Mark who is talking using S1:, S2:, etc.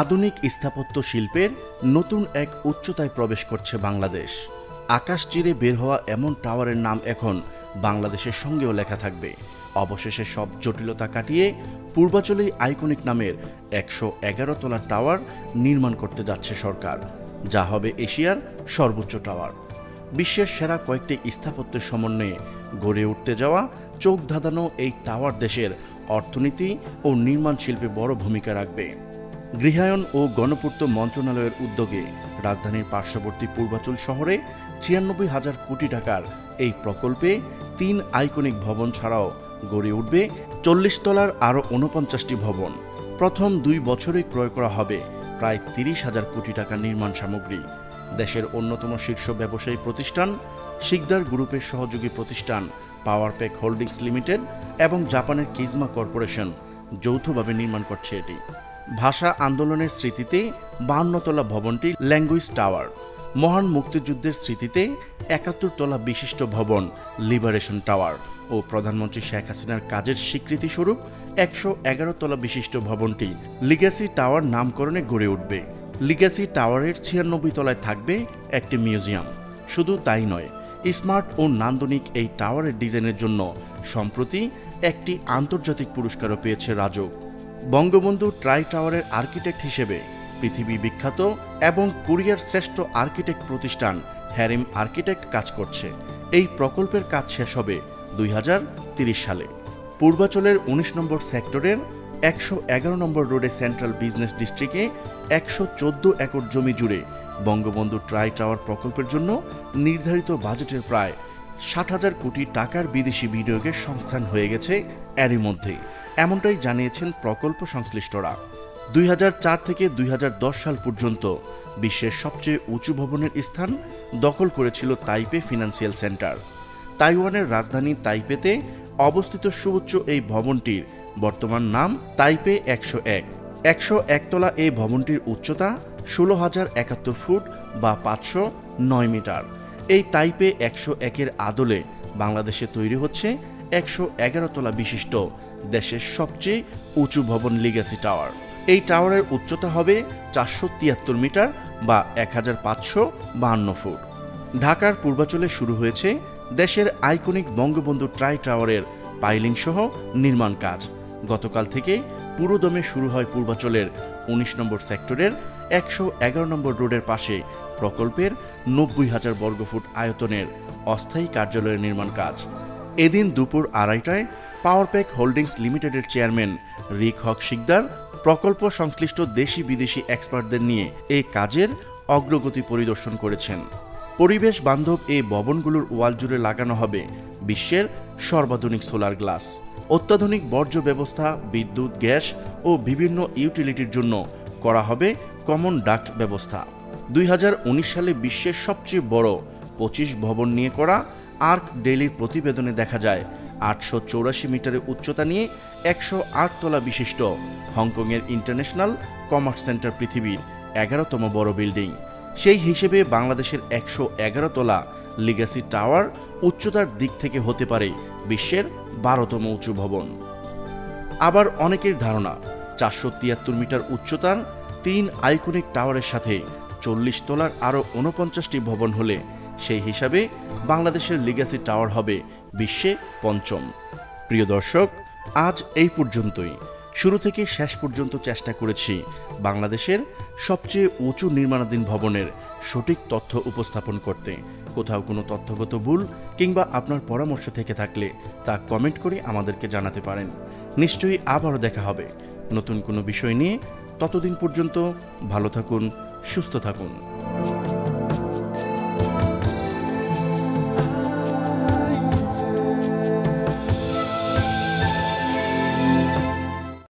S1: আধুনিক স্থাপত্য শিল্পের নতুন এক উচ্চতায় প্রবেশ করছে বাংলাদেশ। আকাশ চিরে বের হওয়া এমন টাওয়ারের নাম এখন বাংলাদেশের সঙ্গেও লেখা থাকবে। অবশেষে সব জটিলতা কাটিয়ে পূর্বাচলেই আইকনিক নামের একশো এগারো তলা টাওয়ার নির্মাণ করতে যাচ্ছে সরকার। যা হবে এশিয়ার সর্বোচ্চ টাওয়ার। বিশ্বের সেরা কয়েকটি স্থাপত্যের সমন্বয়ে গড়ে উঠতে যাওয়া চোখ ধাঁধানো এই টাওয়ার দেশের অর্থনীতি ও নির্মাণ শিল্পে বড় ভূমিকা রাখবে। গৃহায়ন ও গণপূর্ত মন্ত্রণালয়ের উদ্যোগে রাজধানীর পার্শ্ববর্তী পূর্বাচল শহরে ছিয়ানব্বই হাজার কোটি টাকার এই প্রকল্পে তিন আইকনিক ভবন ছাড়াও গড়ে উঠবে চল্লিশ তলার আরও উনপঞ্চাশটি ভবন। প্রথম দুই বছরেই ক্রয় করা হবে প্রায় তিরিশ হাজার কোটি টাকার নির্মাণ সামগ্রী। দেশের অন্যতম শীর্ষ ব্যবসায়ী প্রতিষ্ঠান শিকদার গ্রুপের সহযোগী প্রতিষ্ঠান পাওয়ার প্যাক হোল্ডিংস লিমিটেড এবং জাপানের কিজমা কর্পোরেশন যৌথভাবে নির্মাণ করছে এটি। ভাষা আন্দোলনের স্মৃতিতে বাহান্নতলা ভবনটি ল্যাঙ্গুয়েজ টাওয়ার। মহান মুক্তিযুদ্ধের স্মৃতিতে একাত্তর তলা বিশিষ্ট ভবন, লিবারেশন টাওয়ার ও প্রধানমন্ত্রী শেখ হাসিনার কাজের স্বীকৃতি স্বরূপ একশো এগারো তলা বিশিষ্ট ভবনটি লিগ্যাসি টাওয়ার নামকরণে গড়ে উঠবে। লিগ্যাসি টাওয়ারের ছিয়ানব্বই তলায় থাকবে একটি মিউজিয়াম। শুধু তাই নয়, স্মার্ট ও নান্দনিক এই টাওয়ারের ডিজাইনের জন্য সম্প্রতি একটি আন্তর্জাতিক পুরস্কারও পেয়েছে রাজক। বঙ্গবন্ধু ট্রাই টাওয়ারের আর্কিটেক্ট হিসেবে পৃথিবী বিখ্যাত এবং কোরিয়ার শ্রেষ্ঠ আর্কিটেক্ট প্রতিষ্ঠান হ্যারিম আর্কিটেক্ট কাজ করছে। এই প্রকল্পের কাজ শেষ হবে দুই সালে। পূর্বাচলের ১৯ নম্বর সেক্টরের একশো এগারো নম্বর রোডে সেন্ট্রাল বিজনেস ডিস্ট্রিক্টে একশো চোদ্দ একর জমি জুড়ে বঙ্গবন্ধু ট্রাই টাওয়ার প্রকল্পের জন্য নির্ধারিত বাজেটের প্রায় ষাট হাজার কোটি টাকার বিদেশি বিনিয়োগের সংস্থান হয়ে গেছে এরই মধ্যে। এমনটাই জানিয়েছেন প্রকল্প সংশ্লিষ্টরা। দুই হাজার চার থেকে দুই হাজার দশ সাল পর্যন্ত বিশ্বের সবচেয়ে উঁচু ভবনের স্থান দখল করেছিল তাইপে ফিনান্সিয়াল সেন্টার। তাইওয়ানের রাজধানী তাইপেতে অবস্থিত সুউচ্চ এই ভবনটির বর্তমান নাম তাইপে একশো এক। একশো একতলা এই ভবনটির উচ্চতা ষোলো হাজার একাত্তর ফুট বা পাঁচশো নয় মিটার। এই তাইপে একশো একের আদলে বাংলাদেশে তৈরি হচ্ছে একশো এগারো তলা বিশিষ্ট দেশের সবচেয়ে উঁচু ভবন লিগ্যাসি টাওয়ার এই টাওয়ারের উচ্চতা হবে চারশো তিয়াত্তর মিটার বা এক হাজার পাঁচশো বাহান্ন ফুট। ঢাকার পূর্বাচলে শুরু হয়েছে দেশের আইকনিক বঙ্গবন্ধু ট্রাই টাওয়ারের পাইলিং সহ নির্মাণ কাজ। গতকাল থেকে পুরোদমে শুরু হয় পূর্বাচলের ১৯ নম্বর সেক্টরের একশো এগারো নম্বর রোডের পাশে প্রকল্পের নব্বই হাজার বর্গফুট আয়তনের অস্থায়ী কার্যালয়ের নির্মাণ কাজ। এদিন দুপুর আড়াইটায় পাওয়ারপ্যাক হোল্ডিংস লিমিটেডের চেয়ারম্যান রিক হক শিকদার প্রকল্প সংশ্লিষ্ট দেশি বিদেশি এক্সপার্টদের নিয়ে এই কাজের অগ্রগতি পরিদর্শন করেছেন। পরিবেশ বান্ধব এই ভবনগুলোর ওয়াল জুড়ে লাগানো হবে বিশ্বের সর্বাধুনিক সোলার গ্লাস। অত্যাধুনিক বর্জ্য ব্যবস্থা, বিদ্যুৎ, গ্যাস ও বিভিন্ন ইউটিলিটির জন্য করা হবে কমন ডাক্ট ব্যবস্থা। দুই হাজার উনিশ সালে বিশ্বের সবচেয়ে বড় পঁচিশ ভবন নিয়ে করা আর্ক ডেইলির প্রতিবেদনে দেখা যায়, আটশো চৌরাশি মিটারের উচ্চতা নিয়ে একশো আট তলা বিশিষ্ট। হংকংয়ের ইন্টারন্যাশনাল কমার্স সেন্টার পৃথিবীর এগারোতম বড় বিল্ডিং। সেই হিসেবে বাংলাদেশের একশো এগারো তলা লিগাসি টাওয়ার উচ্চতার দিক থেকে হতে পারে বিশ্বের বারোতম উঁচু ভবন। আবার অনেকের ধারণা, চারশো তিয়াত্তর মিটার উচ্চতার তিন আইকনিক টাওয়ারের সাথে চল্লিশ তলার আরও উনপঞ্চাশটি ভবন হলে সেই হিসাবে বাংলাদেশের লিগাসি টাওয়ার হবে বিশ্বে পঞ্চম। প্রিয় দর্শক, আজ এই পর্যন্তই। শুরু থেকে শেষ পর্যন্ত চেষ্টা করেছি বাংলাদেশের সবচেয়ে উঁচু নির্মাণাধীন ভবনের সঠিক তথ্য উপস্থাপন করতে। কোথাও কোনো তথ্যগত ভুল কিংবা আপনার পরামর্শ থেকে থাকলে তা কমেন্ট করে আমাদেরকে জানাতে পারেন। নিশ্চয়ই আবারও দেখা হবে। নতুন কোনো বিষয় নিয়ে ততদিন পর্যন্ত ভালো থাকুন সুস্থ থাকুন।